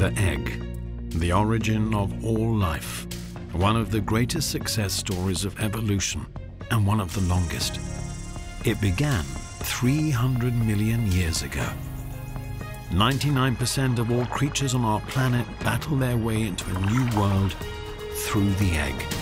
The egg, the origin of all life, one of the greatest success stories of evolution and one of the longest. It began 300 million years ago. 99% of all creatures on our planet battle their way into a new world through the egg.